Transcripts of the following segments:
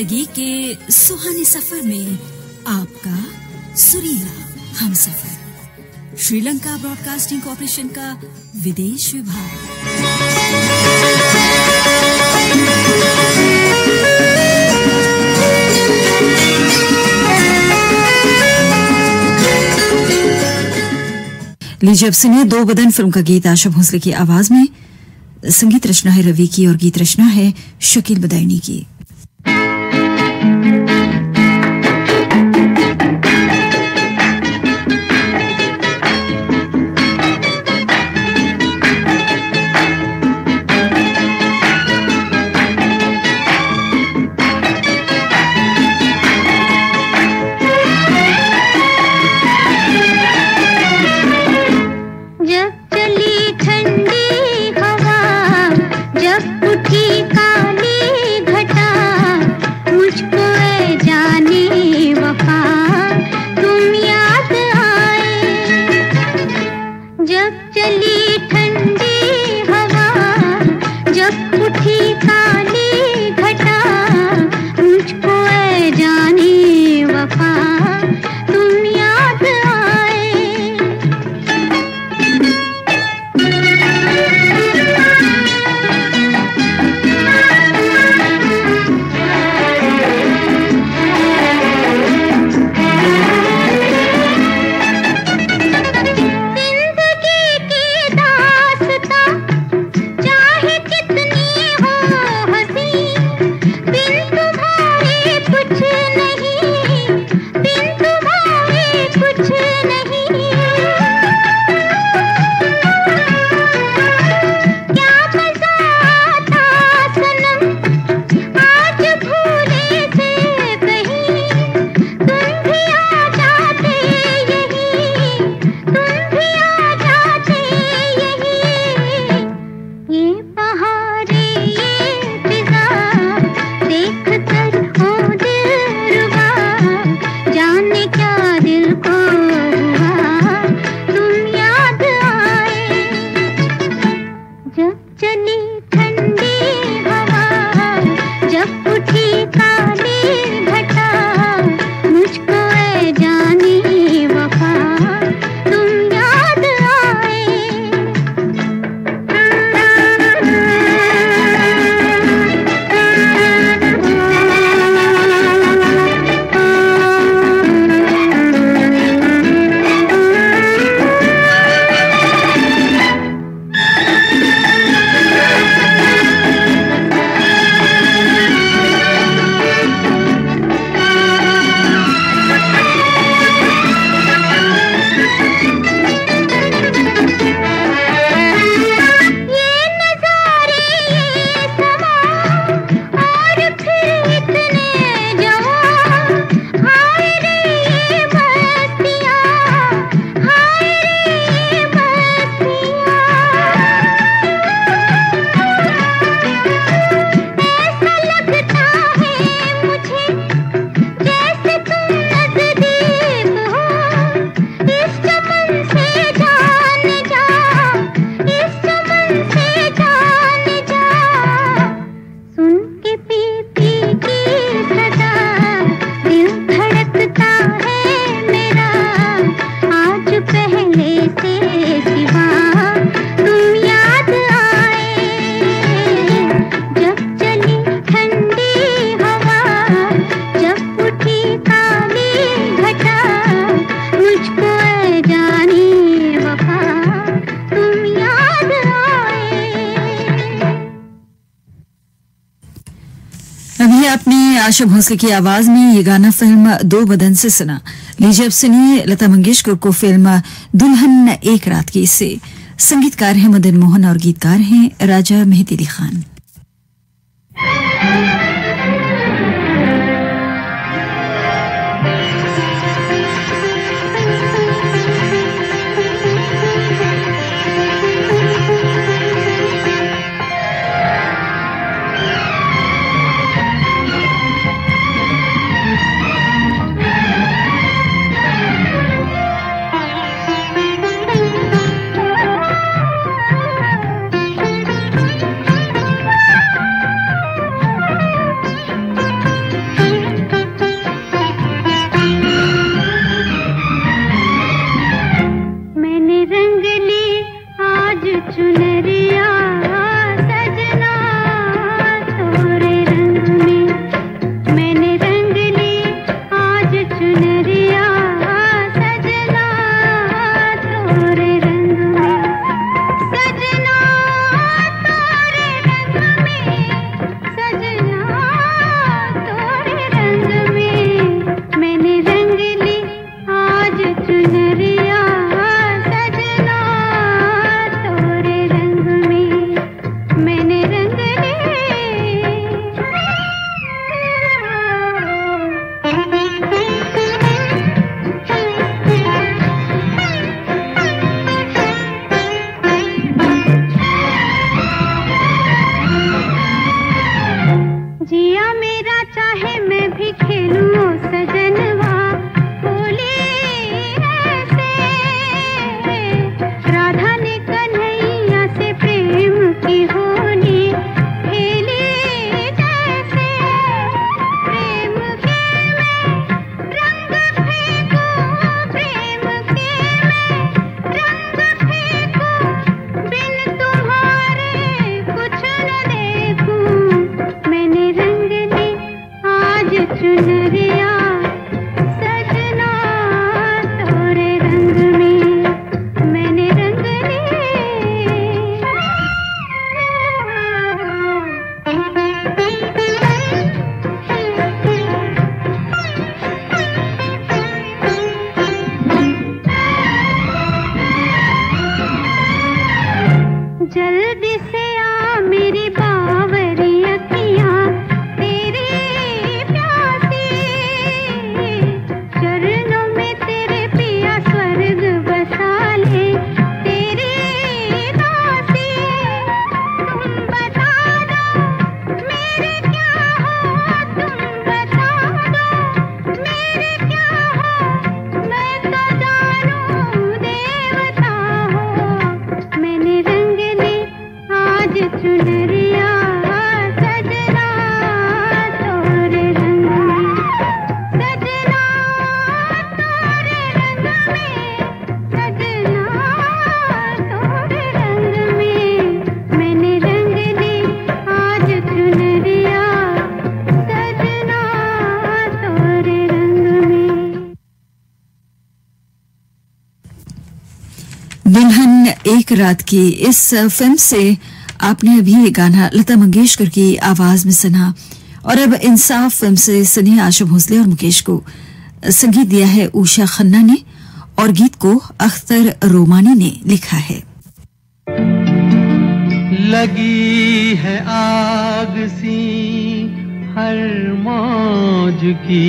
ज़िंदगी के सुहाने सफ़र में आपका सुरीला हम सफ़र। श्रीलंका ब्रॉडकास्टिंग कॉरपोरेशन का विदेश विभाग। लीजिए, अब सुनिए दो बदन फ़िल्म का गीत। आशा भोसले की आवाज़ में संगीत रचना है रवि की और गीत रचना है शकील बदायनी की। आशा भोसले की आवाज़ में ये गाना फ़िल्म दो बदन से सुना। लीजिए अब सुनिए लता मंगेशकर को फ़िल्म दुल्हन एक रात की। से संगीतकार हैं मदन मोहन और गीतकार हैं राजा मेहदी खान। चुनरी रात की इस फ़िल्म से आपने अभी ये गाना लता मंगेशकर की आवाज़ में सुना और अब इंसाफ फ़िल्म से सुनिए आशा भोसले और मुकेश को। संगीत दिया है उषा खन्ना ने और गीत को अख्तर रोमानी ने लिखा है। लगी है आग सी हर मौज की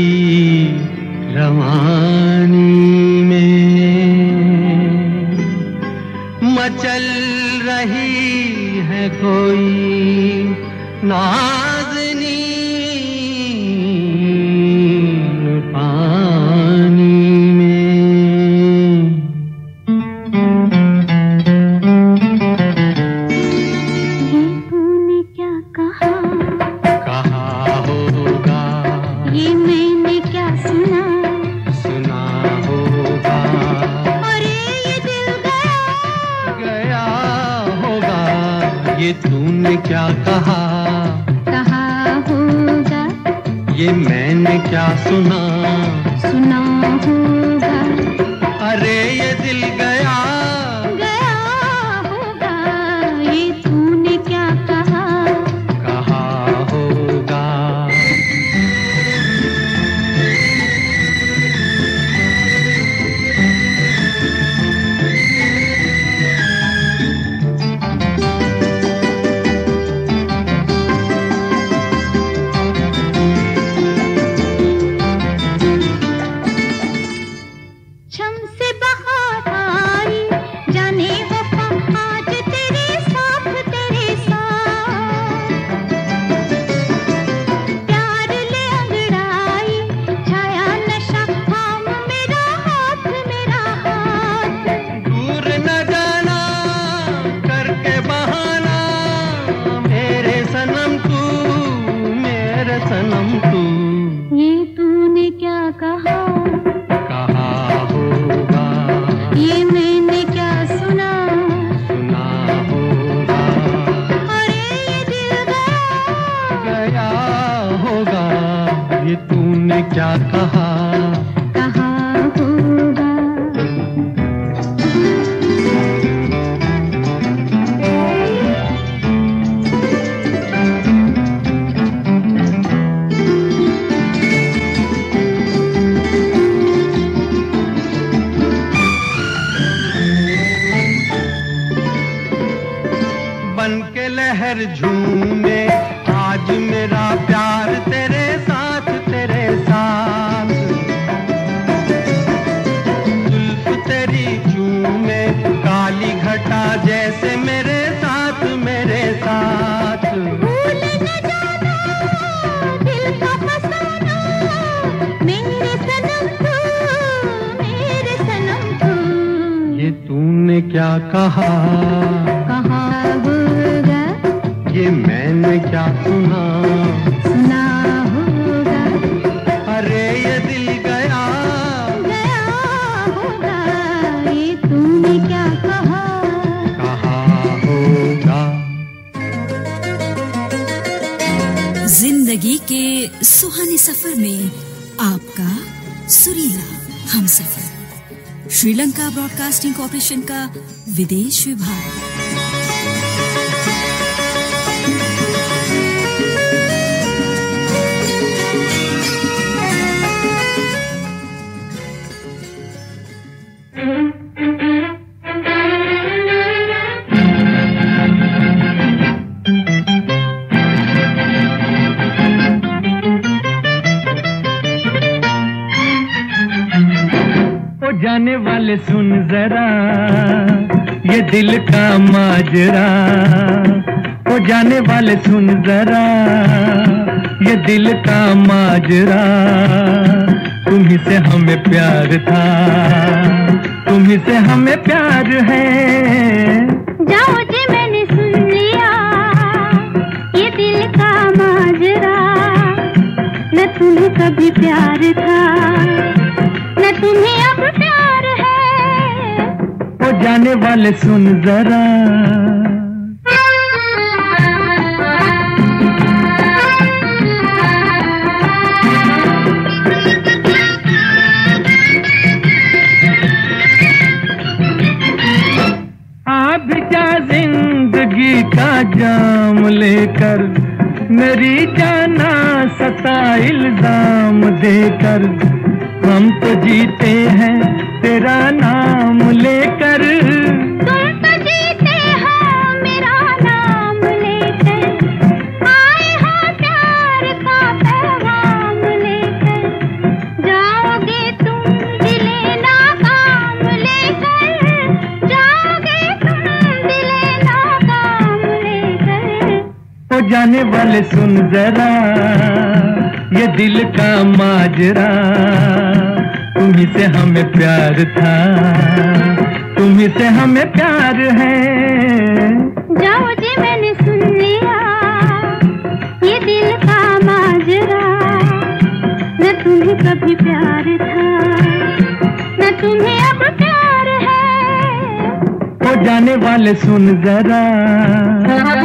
रवानी में। मचल रही है कोई नाजनी क्या कहा? कहा होगा? ये मैंने क्या सुना? कहा। कहा होगा ये मैंने क्या सुना? सुना होगा। अरे ये दिल गया। गया होगा। ये तूने क्या कहा? कहा होगा। ज़िंदगी के सुहाने सफ़र में आपका सुरीला। श्रीलंका ब्रॉडकास्टिंग कॉरपोरेशन का विदेश विभाग। जाने वाले सुन जरा, ये दिल का माजरा। ओ जाने वाले सुन जरा, ये दिल का माजरा। तुम्ही से हमें प्यार था तुम्ही से हमें प्यार है। जाओ जी, मैंने सुन लिया, ये दिल का माजरा। न तुम्हें कभी प्यार था न तुम्हें है जाने वाले सुन जरा। आप क्या ज़िंदगी का जाम लेकर मेरी जाना सता इल्ज़ाम देकर हम तो जीते हैं। तेरा नाम लेकर। तुम तो जीते हो मेरा नाम लेकर। आए हो प्यार का पैगाम लेकर। जाओगे तुम दिले नाकाम लेकर। जाओगे तुम दिले नाकाम लेकर। ओ जाने वाले सुन जरा ये दिल का माजरा। तुम्ही से हमें प्यार था। तुम्ही से हमें प्यार है। जाओ जी मैंने सुन लिया। ये दिल का माजरा। न तुम्हें कभी प्यार था न तुम्हें अब प्यार है। ओ जाने वाले सुन जरा।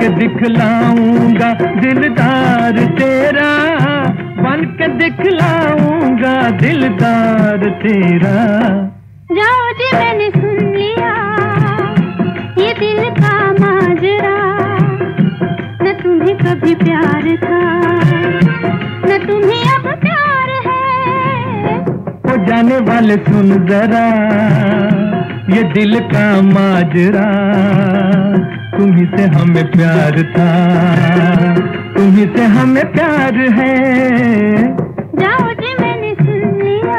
के दिखलाऊँगा दिलदार तेरा बन के दिखलाऊँगा दिलदार तेरा। जाओ जी मैंने सुन लिया ये दिल का माजरा। न तुम्हें कभी प्यार था न तुम्हें अब प्यार है। ओ जाने वाले सुन जरा ये दिल का माजरा। तुम्ही से हमें प्यार था। तुम्ही से हमें प्यार है। जाओ जी मैंने सुन लिया।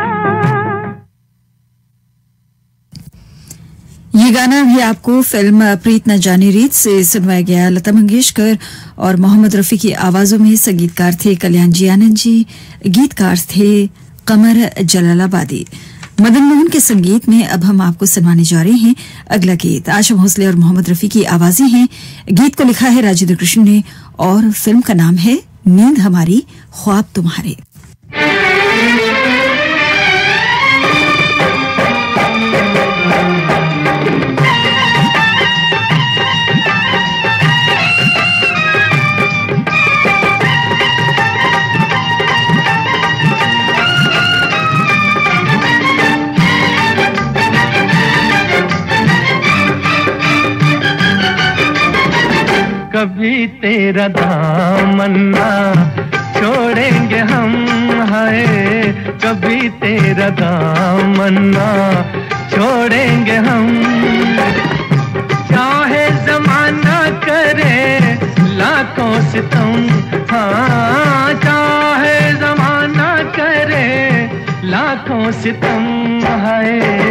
ये गाना भी आपको फ़िल्म प्रीत न जानी रीत से सुनवाया गया। लता मंगेशकर और मोहम्मद रफी की आवाजों में संगीतकार थे कल्याण जी आनंद जी गीतकार थे कमर जलालाबादी। मदन मोहन के संगीत में अब हम आपको सुनवाने जा रहे हैं अगला गीत। आशा भोसले और मोहम्मद रफी की आवाज़ें हैं। गीत को लिखा है राजेंद्र कृष्ण ने और फ़िल्म का नाम है नींद हमारी, ख्वाब तुम्हारे। कभी तेरा दामन्ना छोड़ेंगे हम है कभी तेरा दामन्ना छोड़ेंगे हम। चाहे जमाना करे लाखों सितम हाँ। चाहे जमाना करे लाखों सितम है कभी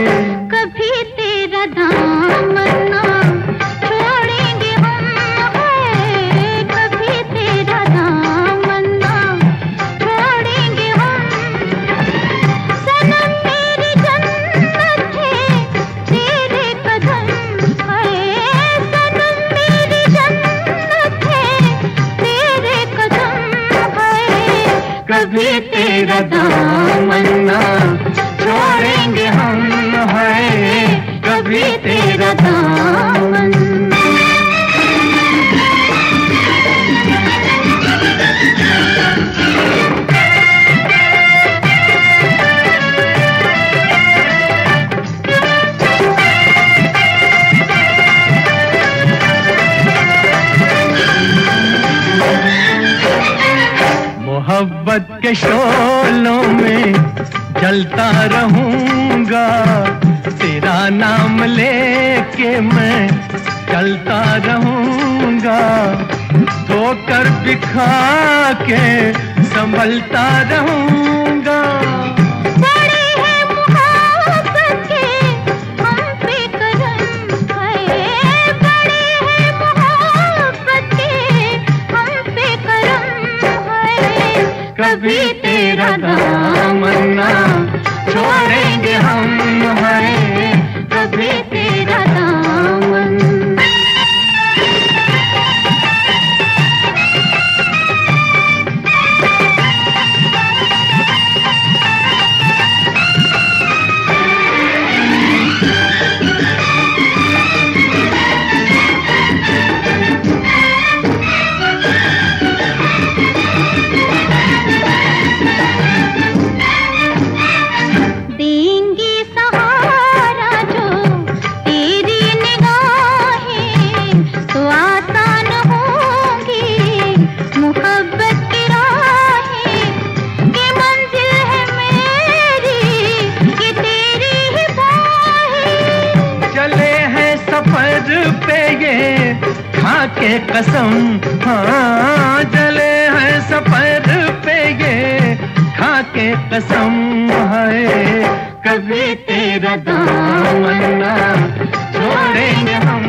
तेरा दामन्ना छोड़ेंगे हम है कभी तेरा दामन के शोलों में जलता रहूँगा। तेरा नाम लेके मैं चलता रहूँगा। धोकर बिखा के संभलता रहूँगा। कभी तेरा दामन छोड़ेंगे हम है कसम हाँ चले हैं सफ़र पे ये खा के कसम है। कभी तेरा दामन छोड़ेंगे हम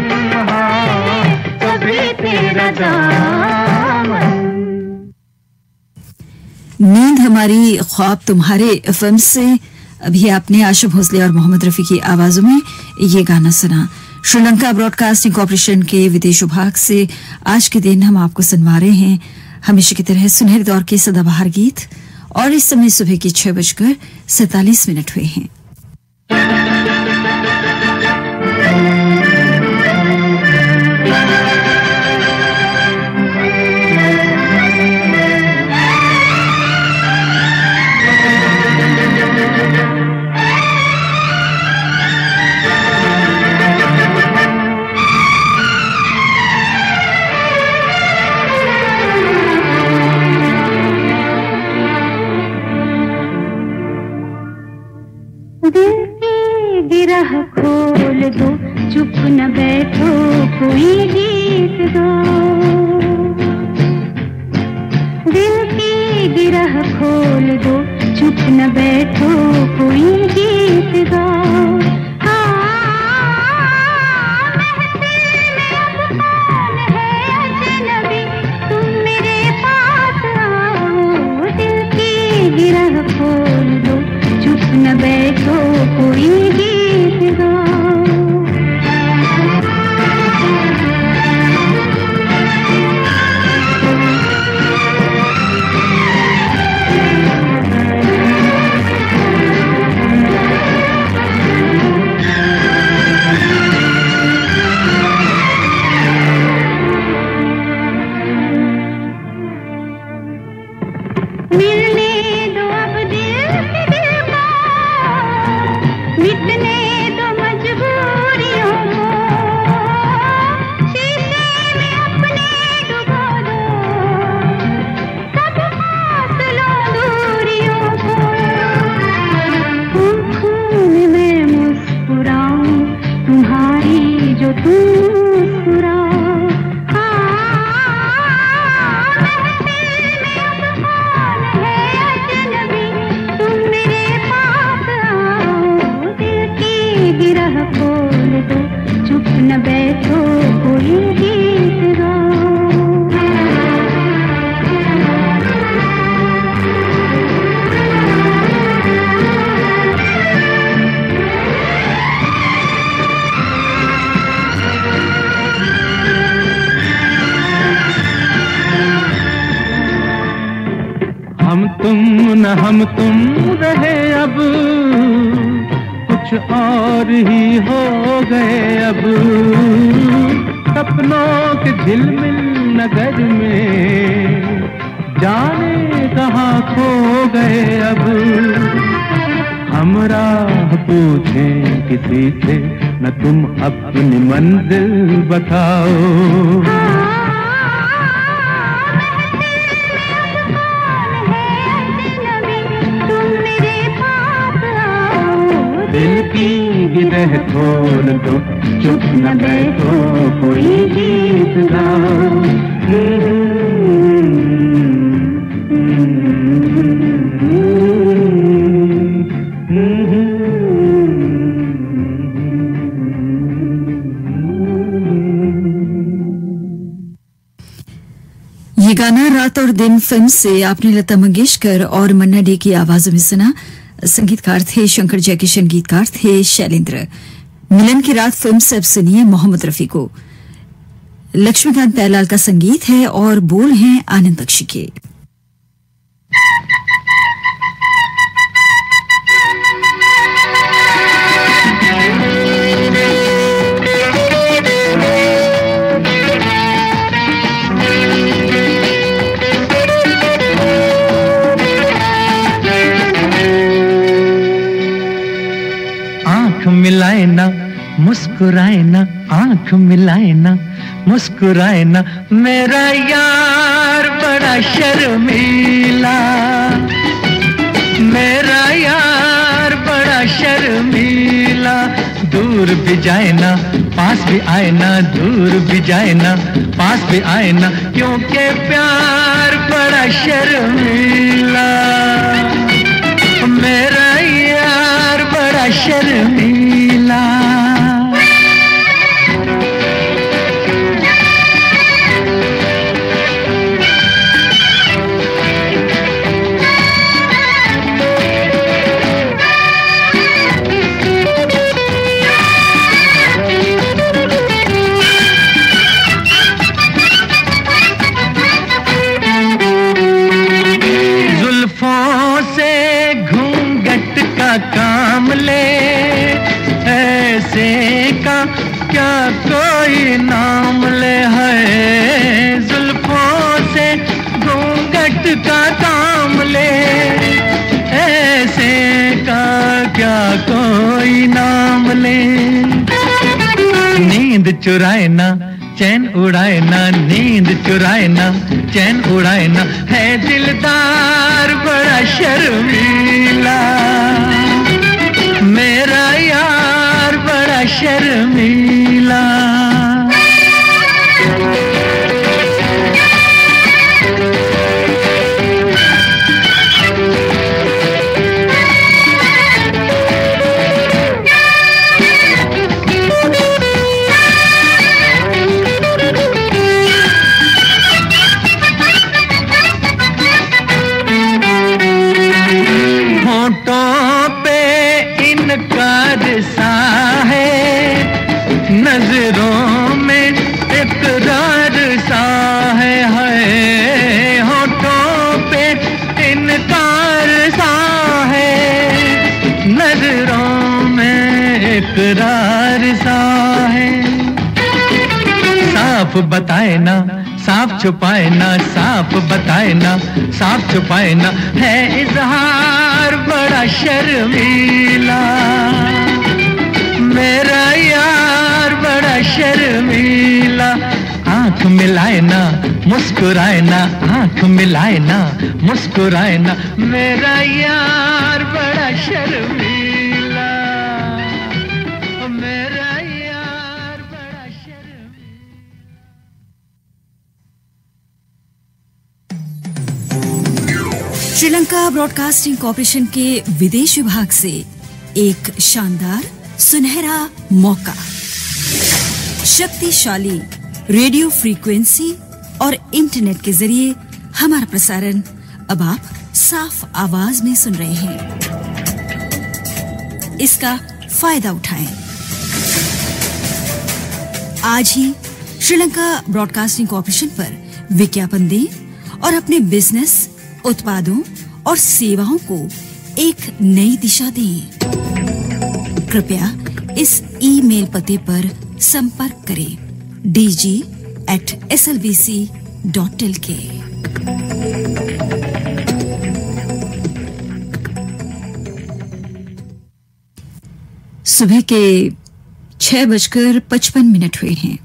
हाँ कभी तेरा दामन। नींद हमारी ख्वाब तुम्हारे फ़िल्म से। अभी आपने आशा भोसले और मोहम्मद रफी की आवाजों में ये गाना सुना। श्रीलंका ब्रॉडकास्टिंग कॉरपोरेशन के विदेश विभाग से आज के दिन हम आपको सुनवा रहे हैं। हमेशा की तरह सुनहरे दौर के सदाबहार गीत और इस समय सुबह के छह बजकर सैतालीस मिनट हुए हैं। मिलने और ही हो गए अब। सपनों के झिलमिल नगर में जाने कहाँ खो गए अब। हमरा पूछे किसी से न तुम अपनी मंजिल बताओ। की गिरह खोल दो चुप न बैठो कोई गीत गाओ ये गाना रात और दिन फ़िल्म से आपने लता मंगेशकर और मन्ना डे की आवाजों में सुना। संगीतकार थे शंकर जयकिशन गीतकार थे शैलेंद्र। मिलन की रात फ़िल्म से अब सुनिए मोहम्मद रफी को। लक्ष्मीकांत प्यालाल का संगीत है और बोल हैं आनंद बख्शी के। मुस्कुराए ना, आँख मिलाए ना, मुस्कुराए ना, मेरा यार बड़ा शर्मीला। मेरा यार बड़ा शर्मीला। दूर भी जाए ना, पास भी आए ना, दूर भी जाए ना, पास भी आए ना, क्योंकि प्यार बड़ा शर्मीला। मेरा यार बड़ा शर्मीला। चुराए ना चैन उड़ाए ना नींद चुराए ना चैन उड़ाए ना। छुपाए ना, साफ़ बताए ना, साफ़ छुपाए ना, है इजहार बड़ा शर्मीला। मेरा यार बड़ा शर्मीला। आँख मिलाए ना, मुस्कुराए ना, आँख मिलाए ना, मुस्कुराए ना, मेरा यार श्रीलंका ब्रॉडकास्टिंग कॉरपोरेशन के विदेश विभाग से एक शानदार सुनहरा मौका। शक्तिशाली रेडियो फ्रीक्वेंसी और इंटरनेट के ज़रिए हमारा प्रसारण अब आप साफ़ आवाज़ में सुन रहे हैं। इसका फ़ायदा उठाएँ। आज ही श्रीलंका ब्रॉडकास्टिंग कॉरपोरेशन पर विज्ञापन दें और अपने बिज़नेस, उत्पादों और सेवाओं को एक नई दिशा दें। कृपया इस ईमेल पते पर संपर्क करें। DG at S L B C dot L K सुबह के छह बजकर पचपन मिनट हुए हैं।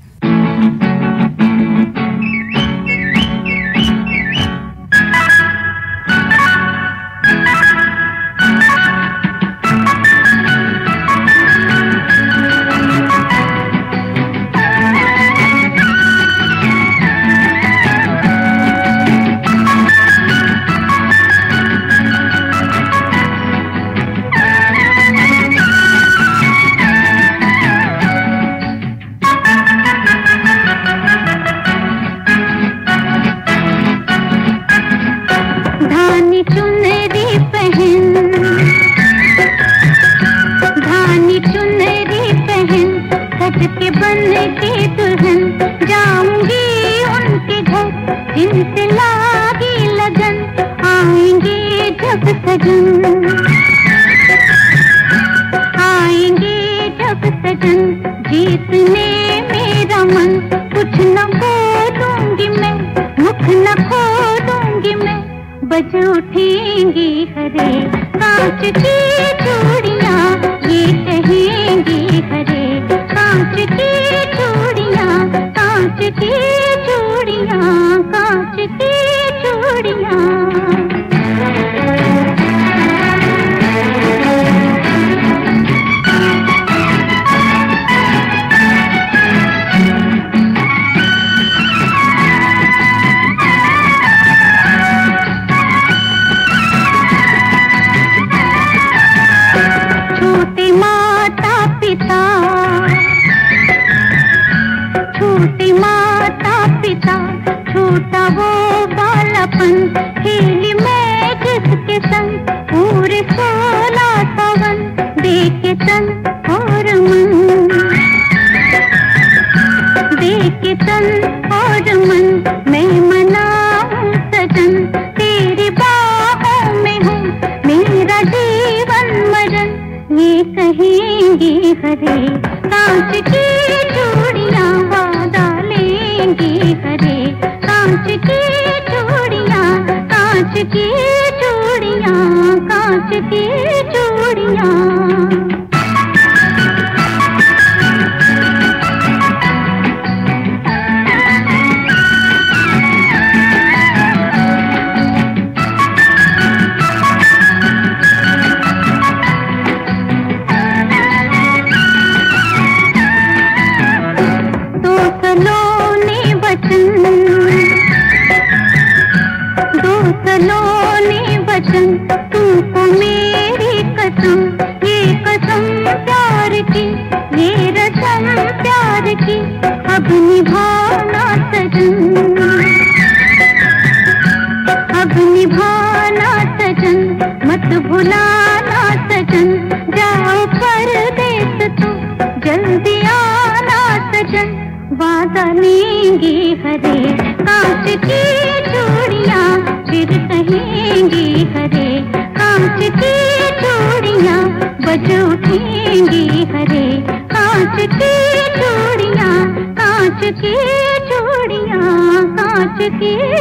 की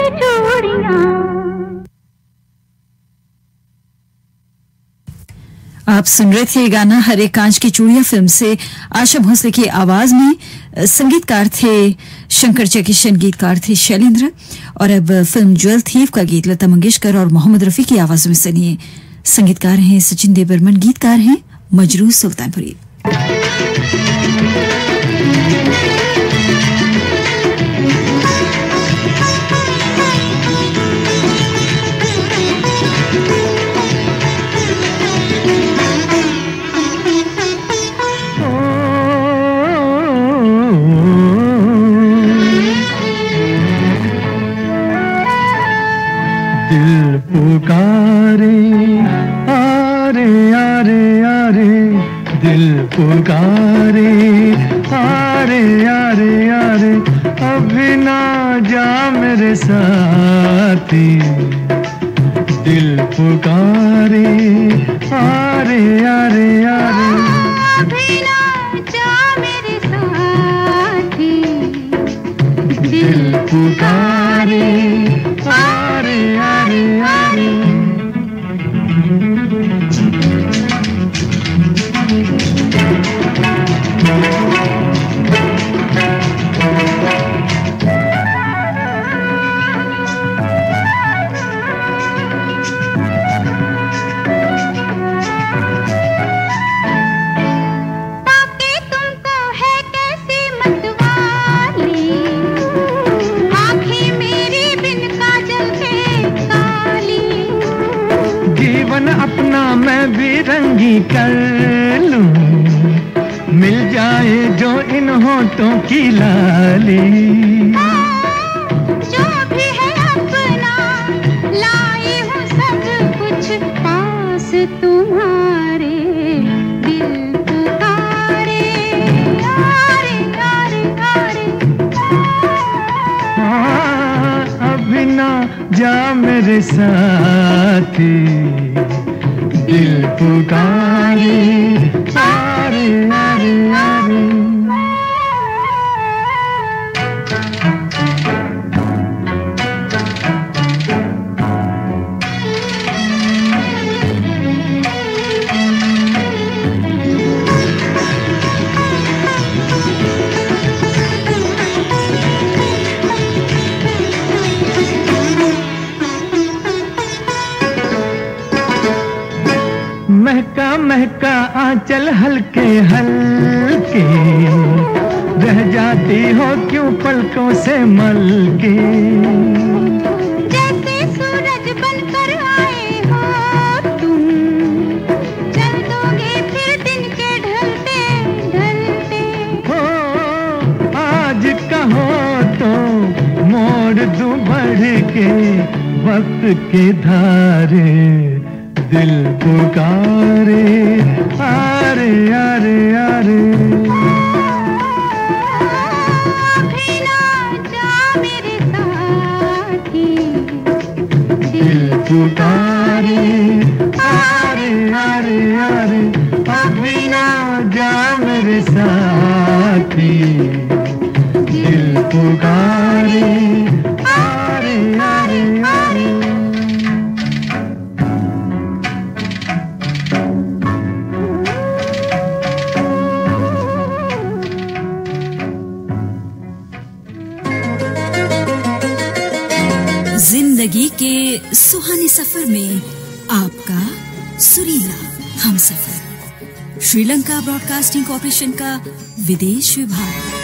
आप सुन रहे थे गाना हरे कांच की चूड़िया फ़िल्म से। आशा भोसले की आवाज़ में संगीतकार थे शंकर जयकिशन, गीतकार थे शैलेंद्र। और अब फ़िल्म ज्वेल थीफ का गीत लता मंगेशकर और मोहम्मद रफी की आवाज़ में सुनिए। संगीतकार हैं सचिन देवर्मन गीतकार हैं मजरू सुल्तानपुरी। पुकारे, आरे आरे आरे, दिल पुकारे, आरे आरे आरे अभी ना जा मेरे साथी। दिल पुकारे, आरे आरे जा मेरे साथ। दिल पुकारे आ आंचल हल्के हल्के। रह जाती हो क्यों पलकों से मल के जैसे सूरज बनकर आए हो तुम चल दोगे फिर दिन के ढलते ढलते हो आज कहो तो मोड़ दू बढ़ के वक्त के धारे। दिल पुकारे। ना जा मेरे दिल पुकारे। आरे आरे जा मेरे साथी। दिल पुकारे। के सुहाने सफ़र में आपका सुरीला हम सफ़र। श्रीलंका ब्रॉडकास्टिंग कॉरपोरेशन का विदेश विभाग।